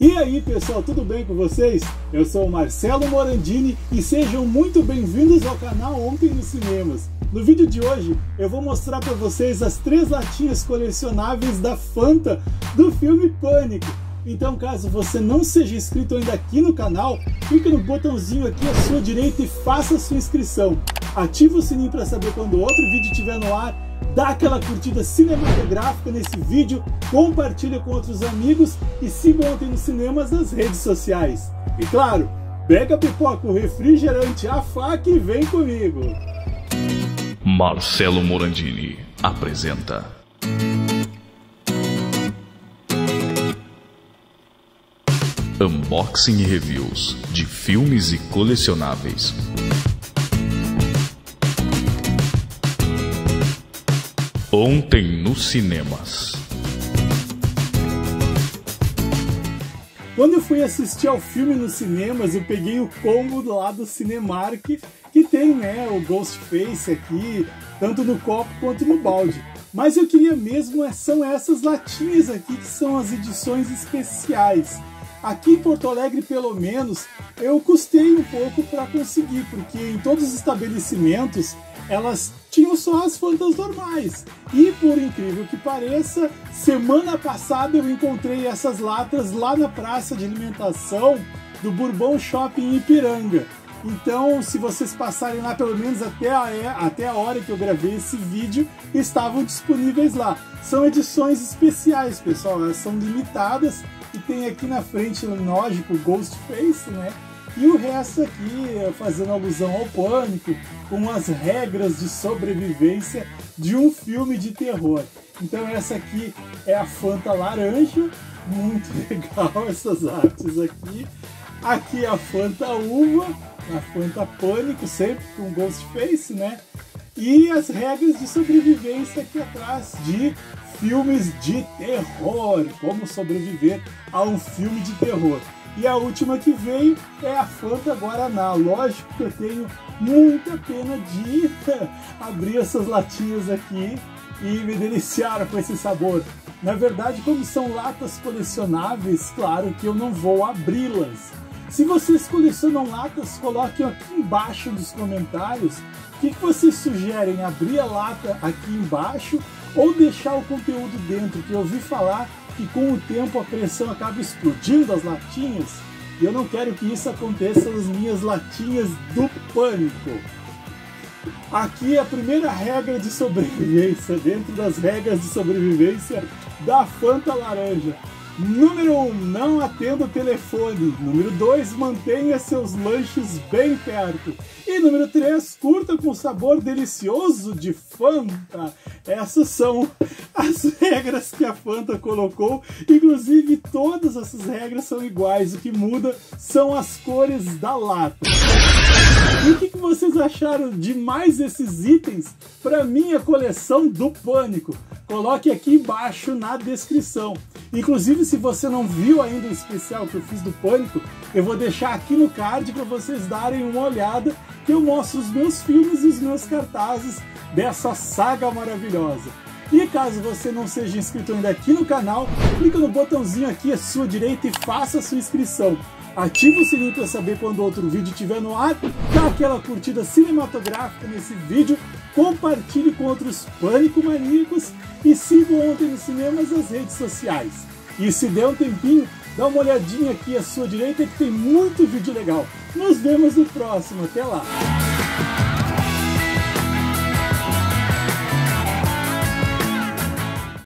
E aí pessoal, tudo bem com vocês? Eu sou o Marcelo Morandini e sejam muito bem-vindos ao canal Ontem nos Cinemas. No vídeo de hoje eu vou mostrar para vocês as três latinhas colecionáveis da Fanta do filme Pânico. Então caso você não seja inscrito ainda aqui no canal, clique no botãozinho aqui à sua direita e faça sua inscrição. Ative o sininho para saber quando outro vídeo estiver no ar dá aquela curtida cinematográfica nesse vídeo, compartilha com outros amigos e siga ontem nos cinemas nas redes sociais. E claro, pega a pipoca, o refrigerante, a faca e vem comigo. Marcelo Morandini apresenta Unboxing e reviews de filmes e colecionáveis. Ontem nos cinemas. Quando eu fui assistir ao filme nos cinemas, eu peguei o combo lá do Cinemark, que tem né, o Ghostface aqui, tanto no copo quanto no balde. Mas eu queria mesmo é, são essas latinhas aqui que são as edições especiais. Aqui em Porto Alegre, pelo menos, eu custei um pouco para conseguir, porque em todos os estabelecimentos elas tinham só as fantas normais. E por incrível que pareça, semana passada eu encontrei essas latas lá na praça de alimentação do Bourbon Shopping Ipiranga. Então, se vocês passarem lá pelo menos até a, é, até a hora que eu gravei esse vídeo, estavam disponíveis lá. São edições especiais, pessoal, elas são limitadas tem aqui na frente, lógico, Ghostface, né? E o resto aqui fazendo alusão ao pânico, com as regras de sobrevivência de um filme de terror. Então essa aqui é a Fanta laranja, muito legal essas artes aqui. Aqui é a Fanta uva, a Fanta pânico, sempre com Ghostface, né? E as regras de sobrevivência aqui atrás de filmes de terror, como sobreviver a um filme de terror. E a última que veio é a Fanta Guaraná. Lógico que eu tenho muita pena de abrir essas latinhas aqui e me deliciar com esse sabor. Na verdade, como são latas colecionáveis, claro que eu não vou abri-las. Se vocês colecionam latas, coloquem aqui embaixo nos comentários o que, que vocês sugerem, abrir a lata aqui embaixo ou deixar o conteúdo dentro, que eu ouvi falar que com o tempo a pressão acaba explodindo as latinhas e eu não quero que isso aconteça nas minhas latinhas do pânico. Aqui é a primeira regra de sobrevivência, dentro das regras de sobrevivência da Fanta Laranja. Número 1, um, não atenda o telefone. Número 2, mantenha seus lanches bem perto. E número 3, curta com sabor delicioso de Fanta. Essas são as regras que a Fanta colocou. Inclusive, todas essas regras são iguais. O que muda são as cores da lata. E o que, que vocês acharam de mais esses itens para minha coleção do Pânico? Coloque aqui embaixo na descrição. Inclusive, se você não viu ainda o especial que eu fiz do Pânico, eu vou deixar aqui no card para vocês darem uma olhada que eu mostro os meus filmes e os meus cartazes dessa saga maravilhosa. E caso você não seja inscrito ainda aqui no canal, clica no botãozinho aqui à sua direita e faça a sua inscrição. Ative o sininho para saber quando outro vídeo estiver no ar, dá aquela curtida cinematográfica nesse vídeo, compartilhe com outros pânico maníacos e siga ontem nos cinemas nas redes sociais. E se der um tempinho, dá uma olhadinha aqui à sua direita que tem muito vídeo legal. Nos vemos no próximo, até lá!